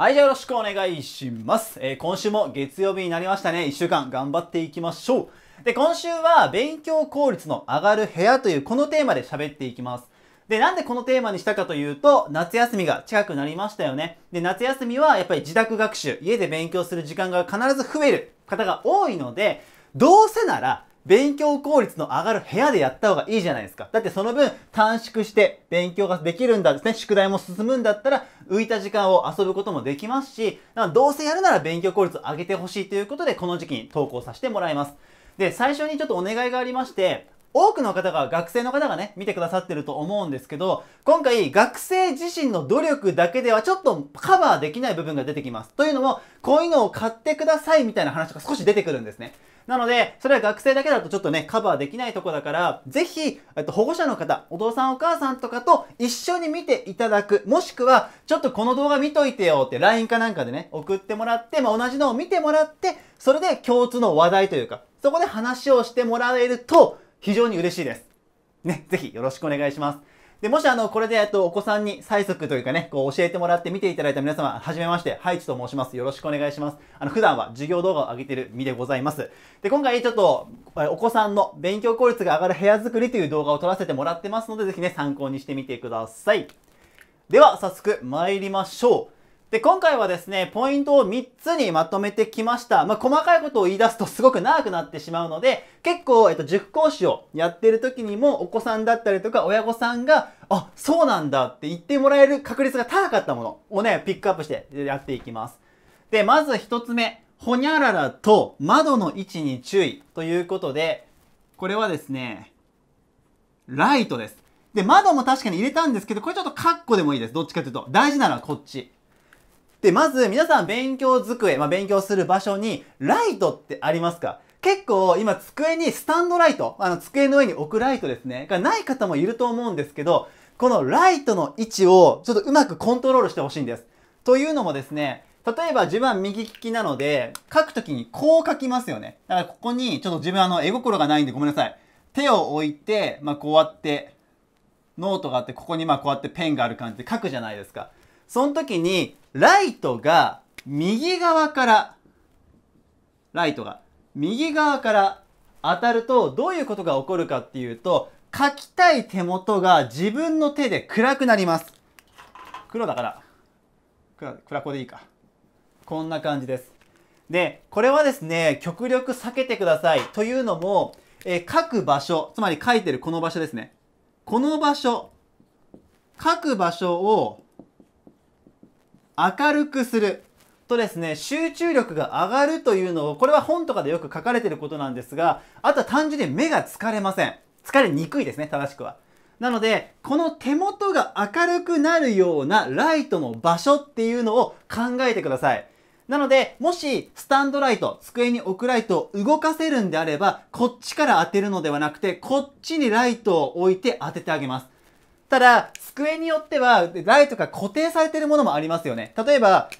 はい、じゃあよろしくお願いします。えー今週も月曜日になりましたね。1週間頑張っていきましょう。で、今週は勉強効率の上がる部屋というこのテーマで喋っていきます。で、なんでこのテーマにしたかというと、夏休みが近くなりましたよね。で、夏休みはやっぱり自宅学習、家で勉強する時間が必ず増える方が多いので、どうせなら勉強効率の上がる部屋でやった方がいいじゃないですか。だってその分短縮して勉強ができるんだですね。宿題も進むんだったら浮いた時間を遊ぶこともできますし、だからどうせやるなら勉強効率を上げてほしいということでこの時期に投稿させてもらいます。で、最初にちょっとお願いがありまして、多くの方が学生の方がね、見てくださってると思うんですけど、今回学生自身の努力だけではちょっとカバーできない部分が出てきます。というのも、こういうのを買ってくださいみたいな話が少し出てくるんですね。なので、それは学生だけだとちょっとね、カバーできないとこだから、ぜひ、えっと、保護者の方、お父さんお母さんとかと一緒に見ていただく、もしくは、ちょっとこの動画見といてよって LINE かなんかでね、送ってもらって、まあ、同じのを見てもらって、それで共通の話題というか、そこで話をしてもらえると、非常に嬉しいです。ね、ぜひよろしくお願いします。で、もしあの、これで、えっと、お子さんに催促というかね、こう教えてもらって見ていただいた皆様、はじめまして、ハイチと申します。よろしくお願いします。あの、普段は授業動画を上げている身でございます。で、今回ちょっと、お子さんの勉強効率が上がる部屋作りという動画を撮らせてもらってますので、ぜひね、参考にしてみてください。では、早速参りましょう。で、今回はですね、ポイントを3つにまとめてきました。まあ、細かいことを言い出すとすごく長くなってしまうので、結構、えっと、塾講師をやってる時にも、お子さんだったりとか、親御さんが、あ、そうなんだって言ってもらえる確率が高かったものをね、ピックアップしてやっていきます。で、まず1つ目、ほにゃららと窓の位置に注意ということで、これはですね、ライトです。で、窓も確かに入れたんですけど、これちょっとカッコでもいいです。どっちかというと。大事なのはこっち。で、まず皆さん勉強机、まあ、勉強する場所にライトってありますか？結構今机にスタンドライト、あの机の上に置くライトですね、がない方もいると思うんですけど、このライトの位置をちょっとうまくコントロールしてほしいんです。というのもですね、例えば自分は右利きなので、書くときにこう書きますよね。だからここにちょっと自分あの絵心がないんでごめんなさい。手を置いて、まあこうやって、ノートがあって、ここにまあこうやってペンがある感じで書くじゃないですか。その時に、ライトが右側から、ライトが右側から当たると、どういうことが起こるかっていうと、書きたい手元が自分の手で暗くなります。黒だから、暗暗子でいいか。こんな感じです。で、これはですね、極力避けてください。というのも、えー書く場所、つまり書いてるこの場所ですね。この場所、書く場所を明るくするとですね、集中力が上がるというのを、これは本とかでよく書かれていることなんですが、あとは単純に目が疲れません。疲れにくいですね、正しくは。なので、この手元が明るくなるようなライトの場所っていうのを考えてください。なので、もし、スタンドライト、机に置くライトを動かせるんであれば、こっちから当てるのではなくて、こっちにライトを置いて当ててあげます。ただ、机によっては、ライトが固定されてるものもありますよね。例えば、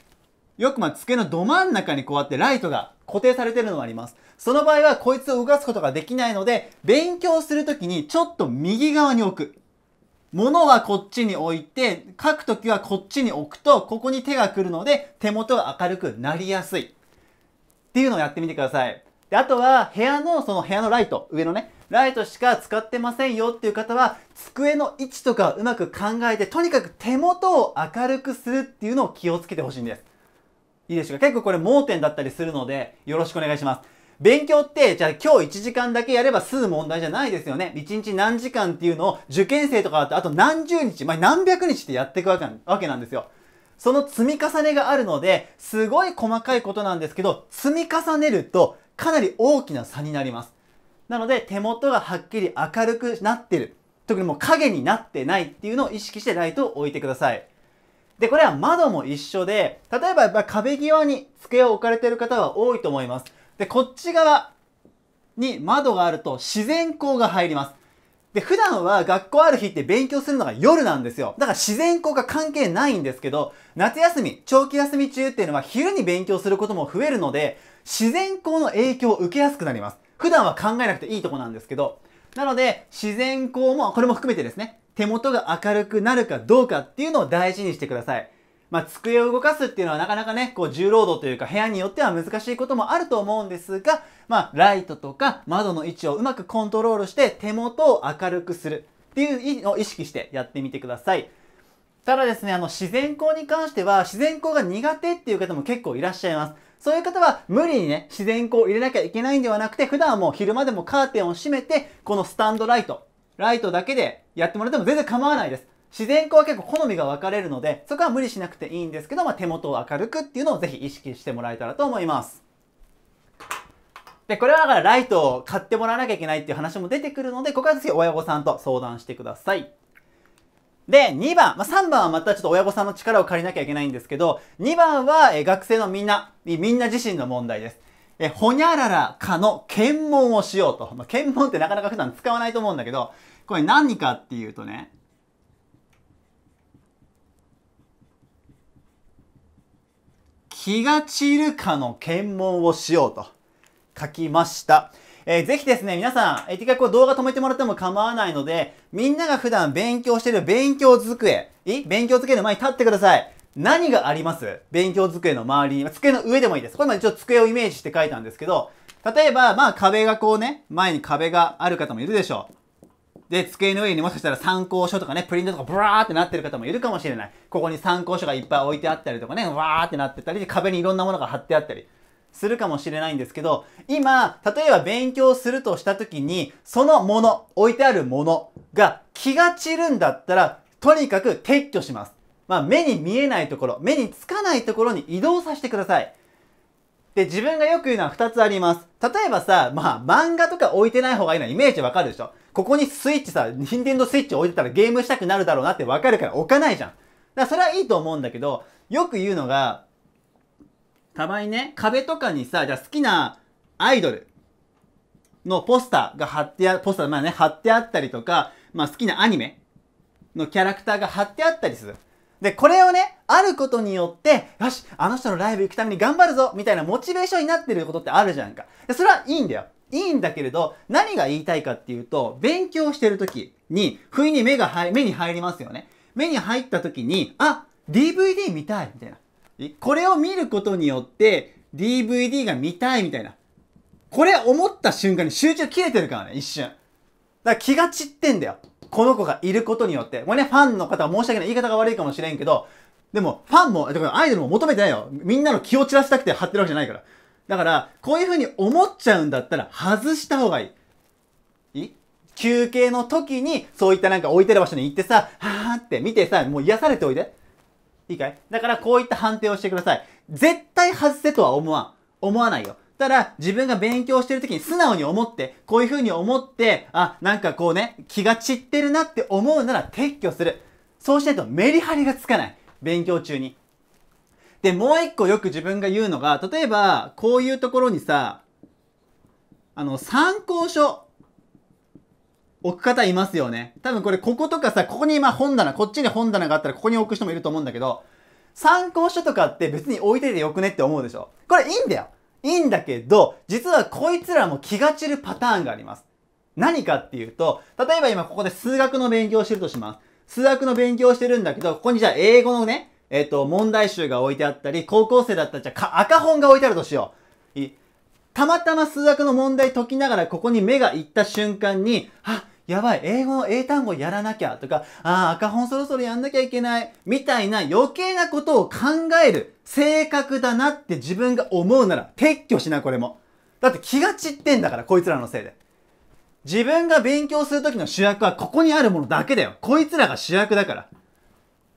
よくまあ机のど真ん中にこうやってライトが固定されてるのがあります。その場合はこいつを動かすことができないので、勉強するときにちょっと右側に置く。物はこっちに置いて、書くときはこっちに置くと、ここに手が来るので、手元が明るくなりやすい。っていうのをやってみてください。で、あとは、部屋の、その部屋のライト、上のね、ライトしか使ってませんよっていう方は、机の位置とかうまく考えて、とにかく手元を明るくするっていうのを気をつけてほしいんです。いいでしょうか結構これ盲点だったりするので、よろしくお願いします。勉強って、じゃあ今日1時間だけやれば済む問題じゃないですよね。1日何時間っていうのを受験生とかだとあと何十日、まあ、何百日ってやっていくわけなんですよ。その積み重ねがあるので、すごい細かいことなんですけど、積み重ねるとかなり大きな差になります。なので手元がはっきり明るくなってる。特にもう影になってないっていうのを意識してライトを置いてください。で、これは窓も一緒で、例えばやっぱ壁際に机を置かれている方は多いと思います。で、こっち側に窓があると自然光が入ります。で、普段は学校ある日って勉強するのが夜なんですよ。だから自然光が関係ないんですけど、夏休み、長期休み中っていうのは昼に勉強することも増えるので、自然光の影響を受けやすくなります。普段は考えなくていいとこなんですけど、なので、自然光も、これも含めてですね、手元が明るくなるかどうかっていうのを大事にしてください。まあ、机を動かすっていうのはなかなかね、こう重労働というか部屋によっては難しいこともあると思うんですが、まあ、ライトとか窓の位置をうまくコントロールして手元を明るくするっていうのを意識してやってみてください。ただですね、あの自然光に関しては自然光が苦手っていう方も結構いらっしゃいます。そういう方は無理にね、自然光を入れなきゃいけないんではなくて、普段はもう昼間でもカーテンを閉めて、このスタンドライト、ライトだけでやってもらっても全然構わないです。自然光は結構好みが分かれるので、そこは無理しなくていいんですけど、まあ、手元を明るくっていうのをぜひ意識してもらえたらと思います。で、これはだからライトを買ってもらわなきゃいけないっていう話も出てくるので、ここはぜひ親御さんと相談してください。で、2番、まあ、3番はまたちょっと親御さんの力を借りなきゃいけないんですけど、2番は、え学生のみんな、みんな自身の問題です。え、ほにゃららかの検問をしようと。まあ、検問ってなかなか普段使わないと思うんだけど、これ何かっていうとね、気が散るかの検問をしようと書きました。えー、ぜひですね、皆さん、えー、一回こう動画止めてもらっても構わないので、みんなが普段勉強してる勉強机、い？勉強机の前に立ってください。何があります？勉強机の周りに、机の上でもいいです。これまで一応机をイメージして書いたんですけど、例えば、まあ壁がこうね、前に壁がある方もいるでしょう。で、机の上にもしかしたら参考書とかね、プリントとかブラーってなってる方もいるかもしれない。ここに参考書がいっぱい置いてあったりとかね、わーってなってたり、壁にいろんなものが貼ってあったりするかもしれないんですけど、今、例えば勉強するとした時に、そのもの、置いてあるものが気が散るんだったら、とにかく撤去します。まあ、目に見えないところ、目につかないところに移動させてください。で、自分がよく言うのは2つあります。例えばさ、まあ、漫画とか置いてない方がいいのはイメージわかるでしょ？ここにスイッチさ、ニンテンドスイッチ置いてたらゲームしたくなるだろうなってわかるから置かないじゃん。だからそれはいいと思うんだけど、よく言うのが、たまにね、壁とかにさ、じゃあ好きなアイドルのポスターが貼ってあ、ポスター、まあね、貼ってあったりとか、まあ好きなアニメのキャラクターが貼ってあったりする。で、これをね、あることによって、よし、あの人のライブ行くために頑張るぞみたいなモチベーションになってることってあるじゃんか。で、それはいいんだよ。いいんだけれど、何が言いたいかっていうと、勉強してる時に、不意に目が入、目に入りますよね。目に入った時に、あ、DVD 見たいみたいな。これを見ることによって、DVD が見たいみたいな。これ思った瞬間に集中切れてるからね、一瞬。だから気が散ってんだよ。この子がいることによって。これね、ファンの方は申し訳ない。言い方が悪いかもしれんけど、でも、ファンも、アイドルも求めてないよ。みんなの気を散らしたくて貼ってるわけじゃないから。だから、こういう風に思っちゃうんだったら、外した方がいい。いい？休憩の時に、そういったなんか置いてる場所に行ってさ、はーって見てさ、もう癒されておいで。いいかい？だからこういった判定をしてください。絶対外せとは思わん。思わないよ。ただ、自分が勉強してる時に素直に思って、こういう風に思って、あ、なんかこうね、気が散ってるなって思うなら撤去する。そうしないとメリハリがつかない。勉強中に。で、もう一個よく自分が言うのが、例えば、こういうところにさ、あの、参考書、置く方いますよね。多分これ、こことかさ、ここに今本棚、こっちに本棚があったらここに置く人もいると思うんだけど、参考書とかって別に置いててよくねって思うでしょこれいいんだよ。いいんだけど、実はこいつらも気が散るパターンがあります。何かっていうと、例えば今ここで数学の勉強してるとします。数学の勉強してるんだけど、ここにじゃあ英語のね、えっ、ー、と、問題集が置いてあったり、高校生だったらじゃあ赤本が置いてあるとしよう。たまたま数学の問題解きながらここに目が行った瞬間に、あ、やばい、英語の英単語やらなきゃとか、ああ、赤本そろそろやんなきゃいけない、みたいな余計なことを考える性格だなって自分が思うなら撤去しな、これも。だって気が散ってんだから、こいつらのせいで。自分が勉強するときの主役はここにあるものだけだよ。こいつらが主役だから。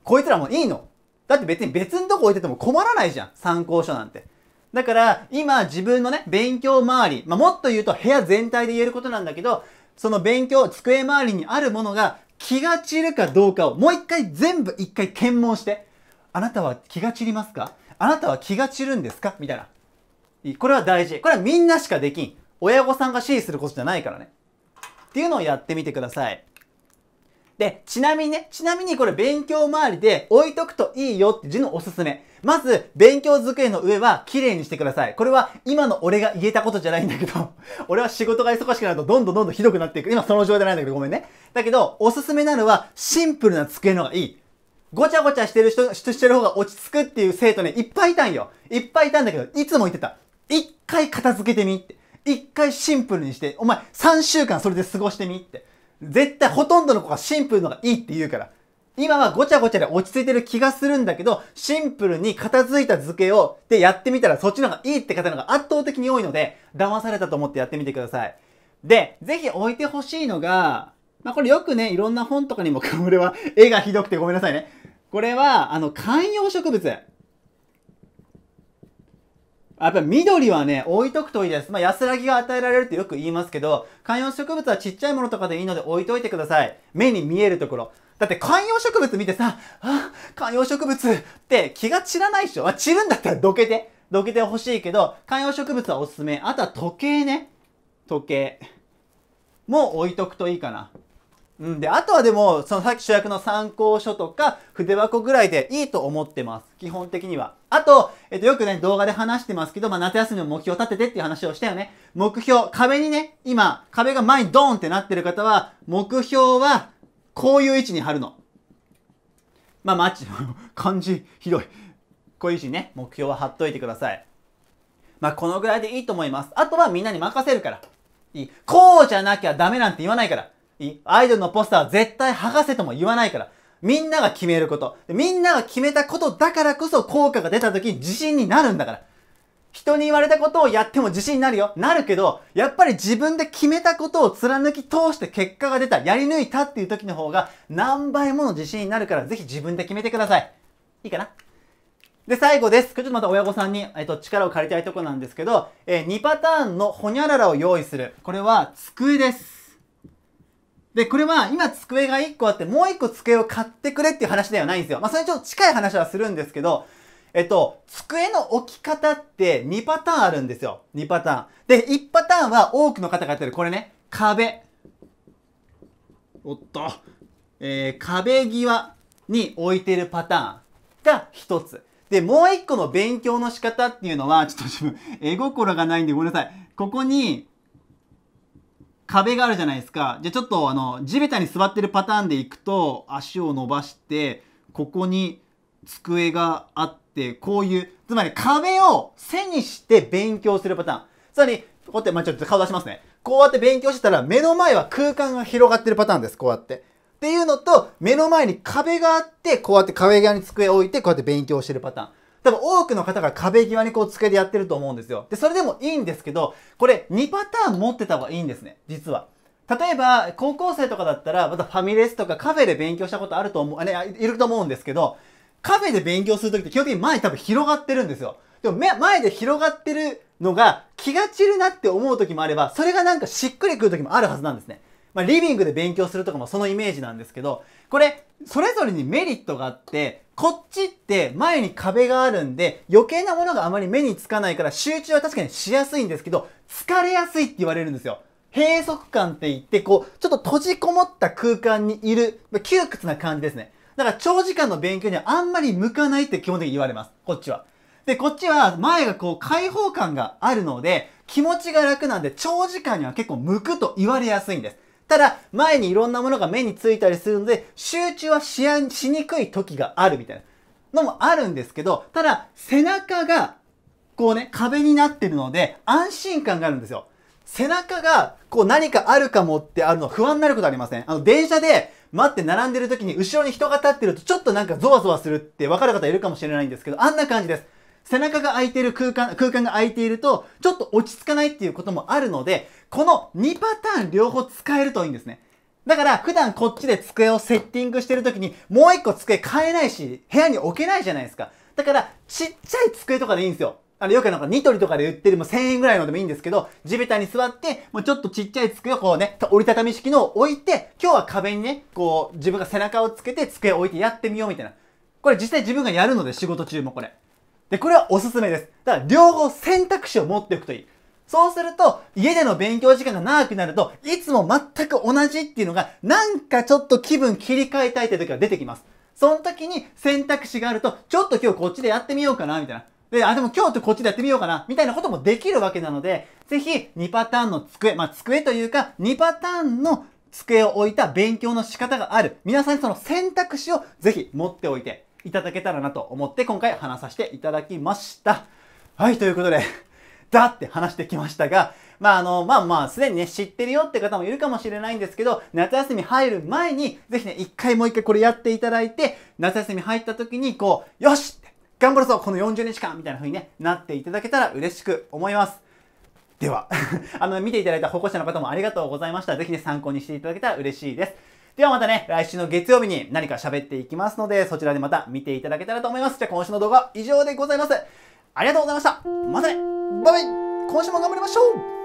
こいつらもいいの。だって別に別のとこ置いてても困らないじゃん。参考書なんて。だから、今自分のね、勉強周り、まあ、もっと言うと部屋全体で言えることなんだけど、その勉強、机周りにあるものが気が散るかどうかをもう一回全部一回検問して、あなたは気が散りますか？あなたは気が散るんですか？みたいな。これは大事。これはみんなしかできん。親御さんが指示することじゃないからね。っていうのをやってみてください。で、ちなみにね、ちなみにこれ勉強周りで置いとくといいよって字のおすすめ。まず、勉強机の上は綺麗にしてください。これは今の俺が言えたことじゃないんだけど、俺は仕事が忙しくなるとどんどんどんどんひどくなっていく。今その状態なんだけどごめんね。だけど、おすすめなのはシンプルな机の方がいい。ごちゃごちゃしてる人、してる方が落ち着くっていう生徒ね、いっぱいいたんよ。いっぱいいたんだけど、いつも言ってた。一回片付けてみって。一回シンプルにして、お前3週間それで過ごしてみって。絶対ほとんどの子がシンプルのがいいって言うから。今はごちゃごちゃで落ち着いてる気がするんだけど、シンプルに片付いた図形を、でやってみたらそっちの方がいいって方のが圧倒的に多いので、騙されたと思ってやってみてください。で、ぜひ置いてほしいのが、まあこれよくね、いろんな本とかにも、これは絵がひどくてごめんなさいね。これは、あの、観葉植物。やっぱ緑はね、置いとくといいです。まあ、安らぎが与えられるってよく言いますけど、観葉植物はちっちゃいものとかでいいので置いといてください。目に見えるところ。だって観葉植物見てさ、あ、観葉植物って気が散らないでしょ。あ、散るんだったらどけて。どけてほしいけど、観葉植物はおすすめ。あとは時計ね。時計。もう置いとくといいかな。うん。で、あとはでも、そのさっき主役の参考書とか筆箱ぐらいでいいと思ってます。基本的には。あと、えっと、よくね、動画で話してますけど、まあ、夏休みの目標を立ててっていう話をしたよね。目標、壁にね、今、壁が前にドーンってなってる方は、目標は、こういう位置に貼るの。まあ、マッチ、漢字、ひどい。こういう位置にね、目標は貼っといてください。まあ、このぐらいでいいと思います。あとはみんなに任せるから。いい。こうじゃなきゃダメなんて言わないから。アイドルのポスターは絶対剥がせとも言わないから。みんなが決めること。みんなが決めたことだからこそ効果が出た時に自信になるんだから。人に言われたことをやっても自信になるよ。なるけど、やっぱり自分で決めたことを貫き通して結果が出た、やり抜いたっていう時の方が何倍もの自信になるから、ぜひ自分で決めてください。いいかな？で、最後です。ちょっとまた親御さんに、えっと、力を借りたいとこなんですけど、えー、2パターンのホニャララを用意する。これは机です。で、これは今机が1個あって、もう1個机を買ってくれっていう話ではないんですよ。まあ、それにちょっと近い話はするんですけど、えっと、机の置き方って2パターンあるんですよ。2パターン。で、1パターンは多くの方がやってる。これね、壁。おっと。えー、壁際に置いてるパターンが1つ。で、もう1個の勉強の仕方っていうのは、ちょっと自分、絵心がないんでごめんなさい。ここに、壁があるじゃないですか。じゃあちょっとあの、地べたに座ってるパターンでいくと、足を伸ばして、ここに机があって、こういう、つまり壁を背にして勉強するパターン。つまり、こうやって、まあ、ちょっと顔出しますね。こうやって勉強してたら、目の前は空間が広がってるパターンです。こうやって。っていうのと、目の前に壁があって、こうやって壁際に机を置いて、こうやって勉強してるパターン。多分多くの方が壁際にこう机でやってると思うんですよ。で、それでもいいんですけど、これ2パターン持ってた方がいいんですね。実は。例えば、高校生とかだったら、またファミレスとかカフェで勉強したことあると思う、ね、いると思うんですけど、カフェで勉強するときって基本的に前多分広がってるんですよ。でも前で広がってるのが気が散るなって思う時もあれば、それがなんかしっくりくる時もあるはずなんですね。まあ、リビングで勉強するとかもそのイメージなんですけど、これ、それぞれにメリットがあって、こっちって前に壁があるんで、余計なものがあまり目につかないから集中は確かにしやすいんですけど、疲れやすいって言われるんですよ。閉塞感って言って、こう、ちょっと閉じこもった空間にいる、窮屈な感じですね。だから長時間の勉強にはあんまり向かないって基本的に言われます。こっちは。で、こっちは前がこう開放感があるので、気持ちが楽なんで長時間には結構向くと言われやすいんです。ただ、前にいろんなものが目についたりするので、集中はしやしにくい時があるみたいなのもあるんですけど、ただ、背中が、こうね、壁になってるので、安心感があるんですよ。背中が、こう何かあるかもってあるの不安になることありません？あの、電車で待って並んでる時に後ろに人が立ってるとちょっとなんかゾワゾワするって分かる方いるかもしれないんですけど、あんな感じです。背中が空いてる空間、空間が空いていると、ちょっと落ち着かないっていうこともあるので、この2パターン両方使えるといいんですね。だから、普段こっちで机をセッティングしてる時に、もう1個机買えないし、部屋に置けないじゃないですか。だから、ちっちゃい机とかでいいんですよ。あの、よくなんかニトリとかで売ってるも1000円ぐらいのでもいいんですけど、地べたに座って、もうちょっとちっちゃい机をこうね、折りたたみ式のを置いて、今日は壁にね、こう、自分が背中をつけて机を置いてやってみようみたいな。これ実際自分がやるので仕事中もこれ。で、これはおすすめです。だから両方選択肢を持っておくといい。そうすると、家での勉強時間が長くなると、いつも全く同じっていうのが、なんかちょっと気分切り替えたいって時が出てきます。その時に選択肢があると、ちょっと今日こっちでやってみようかな、みたいな。で、あ、でも今日ってこっちでやってみようかな、みたいなこともできるわけなので、ぜひ2パターンの机、まあ机というか2パターンの机を置いた勉強の仕方がある。皆さんにその選択肢をぜひ持っておいていただけたらなと思って今回話させていただきました。はい、ということで、だって話してきましたが、まああの、まあまあ、すでにね、知ってるよって方もいるかもしれないんですけど、夏休み入る前に、ぜひね、一回もう一回これやっていただいて、夏休み入った時に、こう、よし頑張るぞこの40日間みたいな風にね、なっていただけたら嬉しく思います。では、あの、見ていただいた保護者の方もありがとうございました。ぜひね、参考にしていただけたら嬉しいです。ではまたね、来週の月曜日に何か喋っていきますので、そちらでまた見ていただけたらと思います。じゃあ今週の動画は以上でございます。ありがとうございました。またねバイバイ今週も頑張りましょう